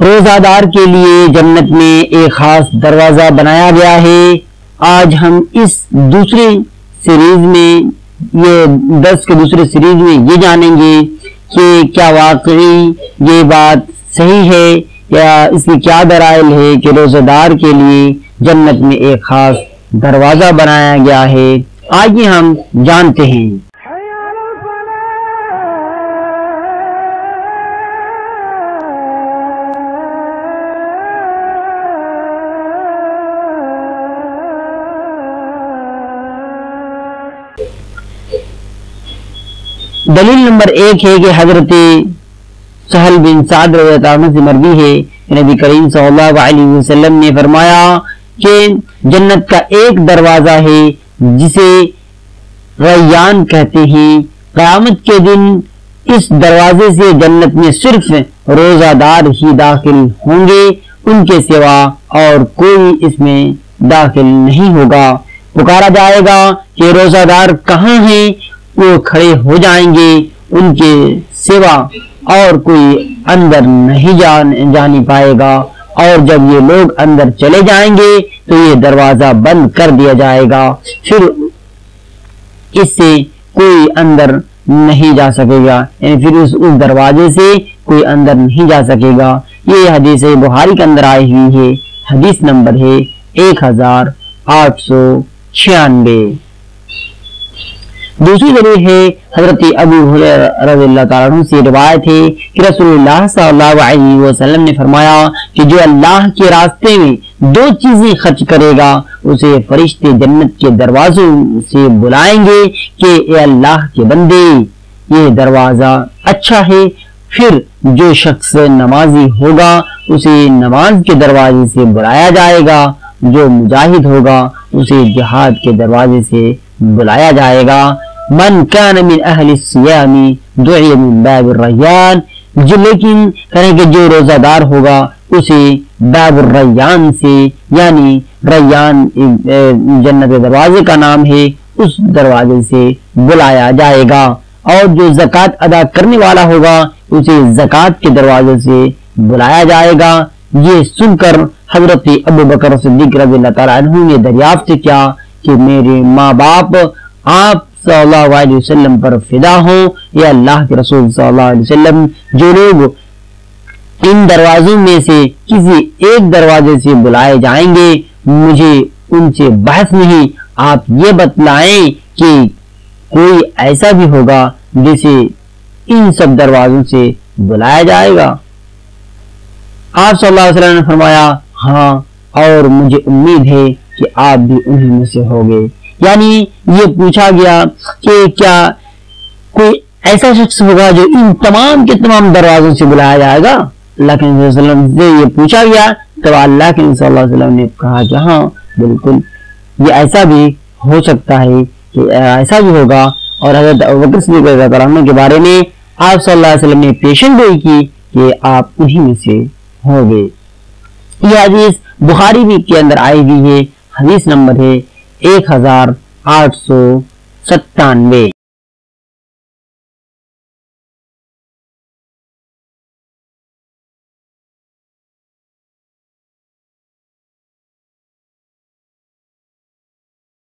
روزہ دار کے لیے جنت میں ایک خاص دروازہ بنایا گیا ہے۔ آج ہم اس دوسری سیریز میں، یہ دس کے دوسرے سیریز میں یہ جانیں گے کہ کیا واقعی یہ بات صحیح ہے یا اس کی کیا درائل ہے کہ روزہ دار کے لیے جنت میں ایک خاص دروازہ بنایا گیا ہے۔ آئیے ہم جانتے ہیں۔ دلیل نمبر ایک ہے کہ حضرت سہل بن سعد رضی اللہ عنہ سے مروی ہے نبی کریم صلی اللہ علیہ وسلم نے فرمایا کہ جنت کا ایک دروازہ ہے جسے ریان کہتے ہیں۔ قیامت کے دن اس دروازے سے جنت میں صرف روزہ دار ہی داخل ہوں گے، ان کے سوا اور کوئی اس میں داخل نہیں ہوگا۔ پکارا جائے گا کہ روزہ دار کہاں ہیں؟ وہ کھڑے ہو جائیں گے ان کے سوا اور کوئی اندر نہیں جان جانی پائے گا۔ اور جب یہ لوگ اندر چلے جائیں گے تو یہ دروازہ بند کر دیا جائے گا۔ پھر اس سے کوئی اندر نہیں جا سکے گا۔ یعنی پھر اس, اس دروازے سے کوئی اندر نہیں جا سکے گا۔ یہ حدیث بہاری کے اندر آئی ہوئی ہے۔ حدیث نمبر ہے ایک ہزار آٹھ سو چھیانوے۔ دوسری دلیل ہے حضرت ابو رضی اللہ تعالیٰ عنہ سے روایت ہے کہ رسول اللہ صلی اللہ علیہ وسلم نے فرمایا کہ جو اللہ کے راستے میں دو چیزیں خرچ کرے گا، اسے فرشتے جنت کے دروازوں سے بلائیں گے کہ اے اللہ کے بندے، یہ دروازہ اچھا ہے، پھر جو شخص نمازی ہوگا، اسے نماز کے دروازے سے بلایا جائے گا، جو مجاہد ہوگا، اسے جہاد کے دروازے سے بلایا جائے گا۔ من کان من اہل السیام دعی من باب الریان جو لیکن کہیں کہ جو روزہ دار ہوگا، اسے باب الریان سے یعنی ریان جنت دروازے کا نام ہے، اس دروازے سے بلایا جائے گا۔ اور جو زکوٰۃ ادا کرنے والا ہوگا، اسے زکوٰۃ کے دروازے سے بلایا جائے گا۔ یہ سن کر حضرت ابو بکر صدیق رضی اللہ تعالیٰ عنہ نے دریافت کیا کہ میرے ماں باپ آپ صلی اللہ علیہ وسلم پر فدا ہوں۔ یا اللہ کے رسول صلی اللہ علیہ وسلم، جو لوگ ان دروازوں میں سے کسی ایک دروازے سے بلائے جائیں گے، مجھے ان سے بحث نہیں۔ آپ یہ بتلائیں کہ کوئی ایسا بھی ہوگا جسے ان سب دروازوں سے بلایا جائے گا۔ آپ صلی اللہ علیہ وسلم نے فرمایا ہاں اور مجھے امید ہے کہ آپ بھی انہیں میں سے ہوگے یعنی یہ پوچھا گیا کہ کیا کوئی ایسا شخص ہوگا جو ان تمام کے تمام دروازوں سے بلایا جائے گا؟ اللہ کے علیہ وسلم سے یہ پوچھا گیا، تو اللہ کے صلی اللہ علیہ وسلم نے کہا کہ ہاں بالکل، یہ ایسا بھی ہو سکتا ہے کہ ایسا بھی ہوگا۔ اور حضرت وکر صدیق رضی اللہ کے بارے میں آپ صلی اللہ علیہ وسلم نے پیشن گوئی کی کہ آپ انہی میں سے ہوں گے۔ یہ حدیث بخاری بھی کے اندر آئی ہوئی ہے، حدیث نمبر ہے ایک ہزار آٹھ سو ستانوے